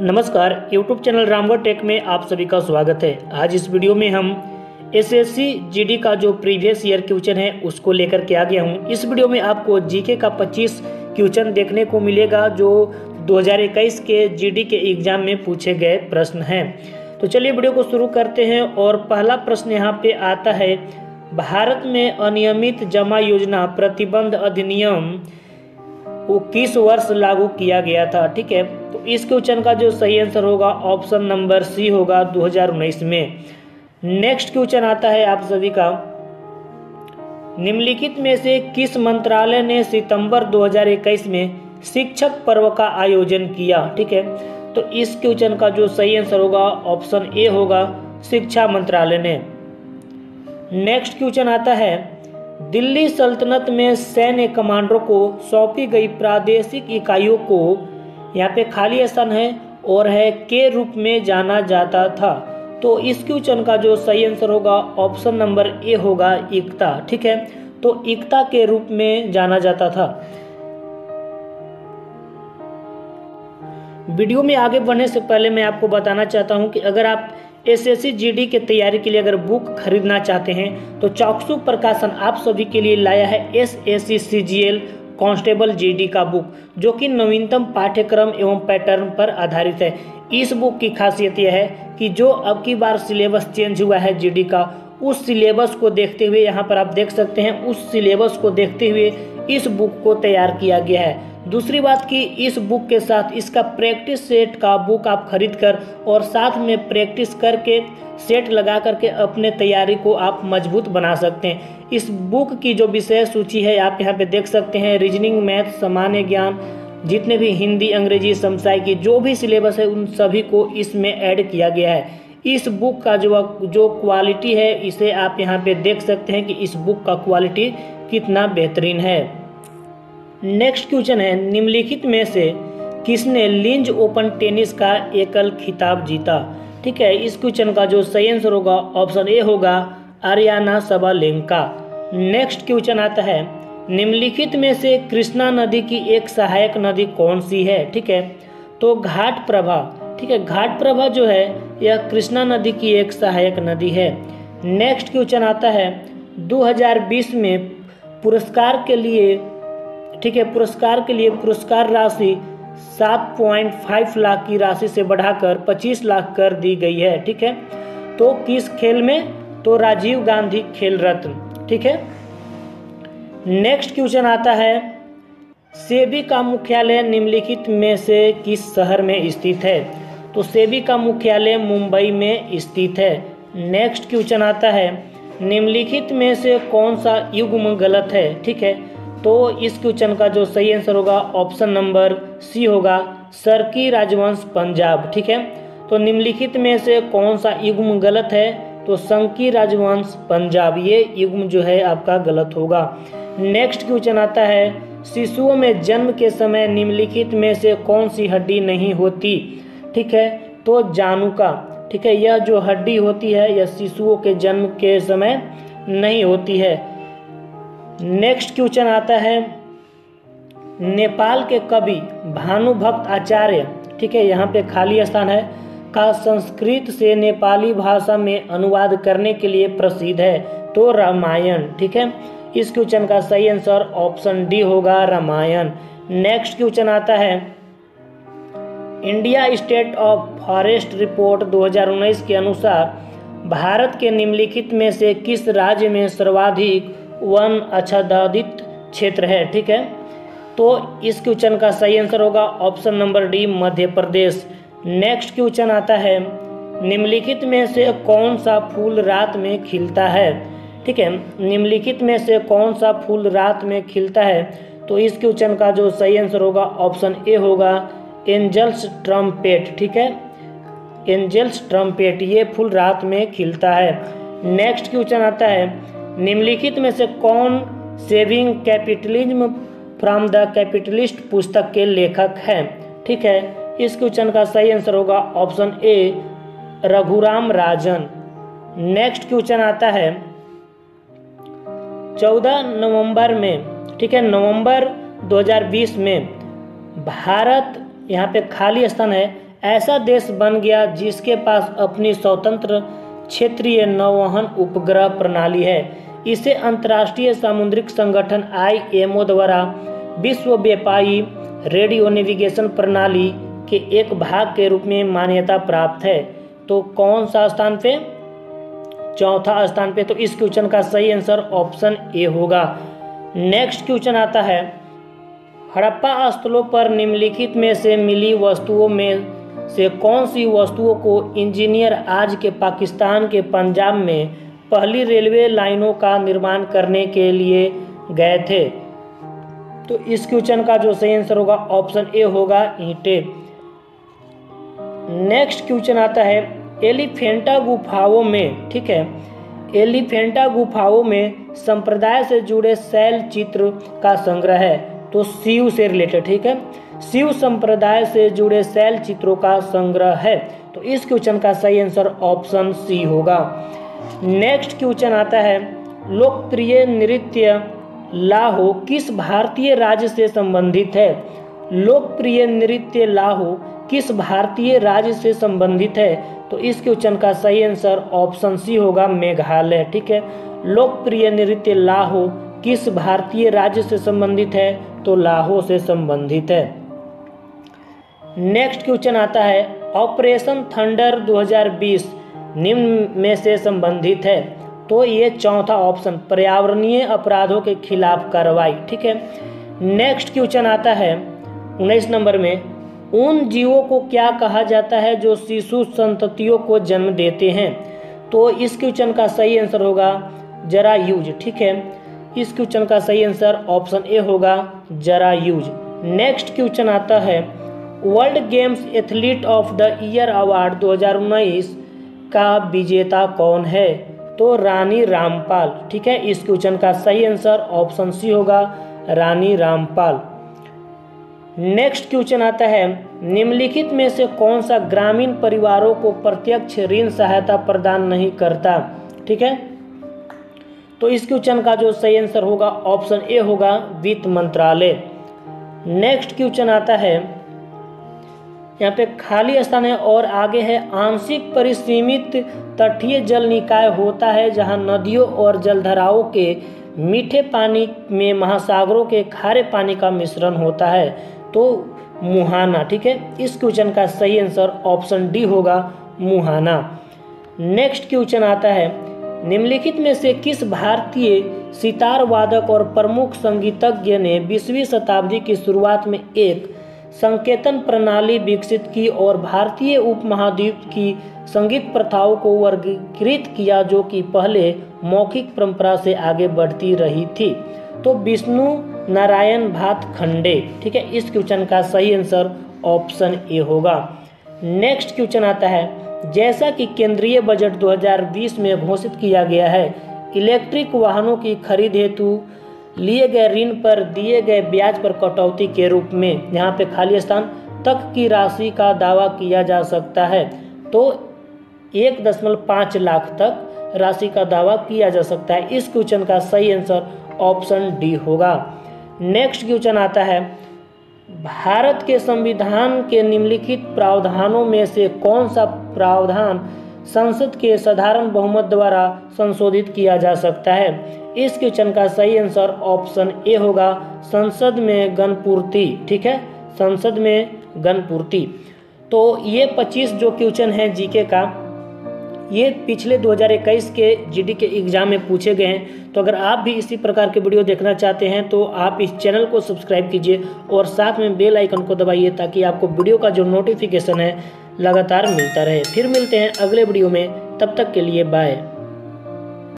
नमस्कार, YouTube channel Ramgarh take में आप सभी का स्वागत है। आज इस वीडियो में हम एसएससी जीडी का जो प्रीवियस ईयर क्वेश्चन है, उसको लेकर के आ गया हूँ। इस वीडियो में आपको जीके का 25 क्वेश्चन देखने को मिलेगा, जो 2021 के जीडी के एग्ज़ाम में पूछे गए प्रश्न हैं। तो चलिए वीडियो को शुरू करते हैं और पहला प्रश्न यहाँ पे आता है, भारत में अनियमित जमा योजना प्रतिबंध अधिनियम वो किस वर्ष लागू किया गया था, ठीक है? तो इस क्वेश्चन का जो सही आंसर होगा ऑप्शन नंबर सी होगा 2019 में। नेक्स्ट क्वेश्चन आता है आप सभी का। निम्नलिखित में से किस मंत्रालय ने सितंबर 2021 में शिक्षक पर्व का आयोजन किया, ठीक है? तो इस क्वेश्चन का जो सही आंसर होगा ऑप्शन ए होगा, शिक्षा मंत्रालय ने। नेक्स्ट क्वेश्चन आता है दिल्ली सल्तनत में सैन्य कमांडरों को सौंपी गई प्रादेशिक इकाइयों को यहाँ पे खाली स्थान है और है के रूप में जाना जाता था। तो इस क्वेश्चन का जो सही आंसर होगा, ऑप्शन नंबर ए होगा एकता, ठीक है? तो एकता के रूप में जाना जाता था। वीडियो में आगे बढ़ने से पहले मैं आपको बताना चाहता हूँ कि अगर आप S S C G D की तैयारी के लिए अगर बुक खरीदना चाहते हैं तो चौकसू प्रकाशन आप सभी के लिए लाया है S S C C G L constable GD का बुक, जो कि नवीनतम पाठ्यक्रम एवं पैटर्न पर आधारित है। इस बुक की खासियत यह है कि जो अब की बार सिलेबस चेंज हुआ है जीडी का, उस सिलेबस को देखते हुए यहाँ पर आप देख सकते हैं, उस सिलेबस को देखते हुए इस बुक को तैयार किया गया है। दूसरी बात कि इस बुक के साथ इसका प्रैक्टिस सेट का बुक आप खरीद कर और साथ में प्रैक्टिस करके सेट लगा करके अपने तैयारी को आप मज़बूत बना सकते हैं। इस बुक की जो विषय सूची है, आप यहाँ पे देख सकते हैं रीजनिंग मैथ सामान्य ज्ञान, जितने भी हिंदी, अंग्रेज़ी समसाई की जो भी सिलेबस है, उन सभी को इसमें ऐड किया गया है। इस बुक का जो जो क्वालिटी है, इसे आप यहाँ पे देख सकते हैं कि इस बुक का क्वालिटी कितना बेहतरीन है। नेक्स्ट क्वेश्चन है, निम्नलिखित में से किसने लिंज ओपन टेनिस का एकल खिताब जीता? ठीक है, इस क्वेश्चन का जो सही आंसर होगा ऑप्शन ए होगा आर्याना सबालेंका नेक्स्ट क्वेश्चन आता है, निम्नलिखित में से कृष्णा नदी की एक सहायक नदी कौन सी है? ठीक है तो घाट प्रभा। ठीक है, घाट प्रभा जो है, यह कृष्णा नदी की एक सहायक नदी है। नेक्स्ट क्वेश्चन आता है 2020 में पुरस्कार के लिए ठीक है, पुरस्कार के लिए पुरस्कार राशि 7.5 लाख की राशि से बढ़ाकर 25 लाख कर दी गई है, ठीक है? तो किस खेल में? तो राजीव गांधी खेल रत्न, ठीक है? नेक्स्ट क्वेश्चन आता है सेबी का मुख्यालय निम्नलिखित में से किस शहर में स्थित है? तो सेबी का मुख्यालय मुंबई में स्थित है। नेक्स्ट क्वेश्चन आता है, निम्नलिखित में से कौन सा युग्म गलत है, ठीक है? तो इस क्वेश्चन का जो सही आंसर होगा, ऑप्शन नंबर सी होगा सरकी राजवंश पंजाब, ठीक है? तो निम्नलिखित में से कौन सा युग्म गलत है? तो संकी राजवंश पंजाब, ये युग्म जो है आपका गलत होगा। नेक्स्ट क्वेश्चन आता है, शिशुओं में जन्म के समय निम्नलिखित में से कौन सी हड्डी नहीं होती? ठीक है तो जानुका ठीक है, यह जो हड्डी होती है, यह शिशुओं के जन्म के समय नहीं होती है। नेक्स्ट क्वेश्चन आता है, नेपाल के कवि भानुभक्त आचार्य, ठीक है, यहाँ पे खाली स्थान है, का संस्कृत से नेपाली भाषा में अनुवाद करने के लिए प्रसिद्ध है? तो रामायण, ठीक है, इस क्वेश्चन का सही आंसर ऑप्शन डी होगा रामायण। नेक्स्ट क्वेश्चन आता है, India state of forest report 2019 के अनुसार, भारत के निम्नलिखित में से किस राज्य में सर्वाधिक वन आच्छादित क्षेत्र है, ठीक है? तो इस क्वेश्चन का सही आंसर होगा option number D, Madhya Pradesh. Next question आता है, निम्नलिखित में से कौन सा फूल रात में खिलता है? ठीक है, निम्नलिखित में से कौन सा फूल रात में खिलता है? तो इस क्वेश्चन का जो सही आंसर होगा, ऑप्शन ए होगा, एंजल्स ट्रम्पेट, ठीक है? एंजल्स ट्रम्पेट, ये फूल रात में खिलता है। नेक्स्ट क्वेश्चन आता है निम्नलिखित में से कौन saving capitalism from the capitalist पुस्तक के लेखक हैं? ठीक है, इस क्वेश्चन का सही आंसर होगा option A, Raghuram Rajan. Next question आता है, चौदह नवंबर में, ठीक है, नवंबर 2020 में भारत यहाँ पे खाली स्थान है, ऐसा देश बन गया जिसके पास अपनी स्वतंत्र क्षेत्रीय नौवहन उपग्रह प्रणाली है। इसे अंतर्राष्ट्रीय सामुद्रिक संगठन आईएमओ द्वारा विश्व व्यापारी रेडियो नेविगेशन प्रणाली के एक भाग के रूप में मान्यता प्राप्त है। तो कौन सा स्थान पे? चौथा स्थान पे तो इस क्वेश्चन का सही आंसर ऑप्शन ए होगा। नेक्स्ट क्वेश्चन आता है। हड़प्पा स्थलों पर निम्नलिखित में से मिली वस्तुओं में से कौन सी वस्तुओं को इंजीनियर आज के पाकिस्तान के पंजाब में पहली रेलवे लाइनों का निर्माण करने के लिए गए थे। तो इस क्वेश्चन का जो सही आंसर होगा, ऑप्शन ए होगा ईंटे। नेक्स्ट क्वेश्चन आता है, एलिफेंटा गुफाओं में, ठीक है, एलिफेंटा गुफाओं में संप्रदाय से जुड़े शैल चित्र का संग्रह है तो शिव से रिलेटेड, ठीक है, शिव संप्रदाय से जुड़े शैल चित्रों का संग्रह है तो इस क्वेश्चन का सही आंसर ऑप्शन सी होगा। नेक्स्ट क्वेश्चन आता है, लोकप्रिय नृत्य लाहो किस भारतीय राज्य से संबंधित है? लोकप्रिय नृत्य लाहो किस भारतीय राज्य से संबंधित है? तो इस क्वेश्चन का सही आंसर ऑप्शन सी होगा मेघालय, ठीक है? लोकप्रिय नृत्य लाहो किस भारतीय राज्य से संबंधित है? तो लाहो से संबंधित है। नेक्स्ट क्वेश्चन आता है, ऑपरेशन थंडर 2020 निम्न में से संबंधित है। तो ये चौथा ऑप्शन, पर्यावरणीय अपराधों के खिलाफ कार्रवाई, ठीक है? नेक्स्ट क्वेश्चन आता है, उन्नीस नंबर में, उन जीवों को क्या कहा जाता है जो शिशु संततियों को जन्म देते हैं? तो इस क्वेश्चन का सही आंसर होगा, जरा यूज़, ठीक है? इस क्वेश्चन का सही आंसर ऑप्शन ए होगा, जरा यूज़। नेक्स्ट क्वेश्चन आता है world games athlete of the year award 2019 का विजेता कौन है? तो रानी रामपाल, ठीक है? इस क्वेश्चन का सही आंसर ऑप्शन सी होगा, रानी रामपाल। नेक्स्ट क्वेश्चन आता है, निम्नलिखित में से कौन सा ग्रामीण परिवारों को प्रत्यक्ष ऋण सहायता प्रदान नहीं करता? ठीक है? तो इस क्वेश्चन का जो सही आंसर होगा ऑप्शन ए होगा, वित्त मंत्रालय। नेक्स्ट क्वेश्चन आता है यहाँ पे खाली स्थान है और आगे है आंशिक परिसीमित तटीय जल निकाय होता है, जहाँ नदियों और जलधाराओं के मीठे पानी में महासागरों के खारे पानी का मिश्रण होता है। तो मुहाना, ठीक है? इस क्वेश्चन का सही आंसर ऑप्शन डी होगा मुहाना। नेक्स्ट क्वेश्चन आता है, निम्नलिखित में से किस भारतीय सितार वादक और प्रमुख संगीतज्ञ ने बीसवीं शताब्दी की शुरुआत में एक संकेतन प्रणाली विकसित की और भारतीय उपमहाद्वीप की संगीत प्रथाओं को वर्गीकृत किया, जो कि पहले मौखिक परंपरा से आगे बढ़ती रही थी। तो विष्णु नारायण भात खंडे, ठीक है, इस क्वेश्चन का सही आंसर ऑप्शन ए होगा। नेक्स्ट क्वेश्चन आता है, जैसा कि केंद्रीय बजट 2020 में घोषित किया गया है, इलेक्ट्रिक वाहनों की खरीद हेतु लिए गए ऋण पर, दिए गए ब्याज पर कटौती के रूप में यहाँ पे खाली स्थान तक की राशि का दावा किया जा सकता है। तो एक दशमलव पाँच लाख तक राशि का दावा किया जा सकता है। इस क्वेश्चन का सही आंसर ऑप्शन डी होगा। नेक्स्ट क्वेश्चन आता है, भारत के संविधान के निम्नलिखित प्रावधानों में से कौन सा प्रावधान संसद के साधारण बहुमत द्वारा संशोधित किया जा सकता है? इस क्वेश्चन का सही आंसर ऑप्शन ए होगा, संसद में गणपूर्ति, ठीक है? संसद में गणपूर्ति। तो ये 25 जो क्वेश्चन है जीके का, ये पिछले 2021 के जीडी के एग्ज़ाम में पूछे गए हैं। तो अगर आप भी इसी प्रकार के वीडियो देखना चाहते हैं तो आप इस चैनल को सब्सक्राइब कीजिए और साथ में बेल आइकन को दबाइए ताकि आपको वीडियो का जो नोटिफिकेशन है, लगातार मिलता रहे। फिर मिलते हैं अगले वीडियो में, तब तक के लिए बाय।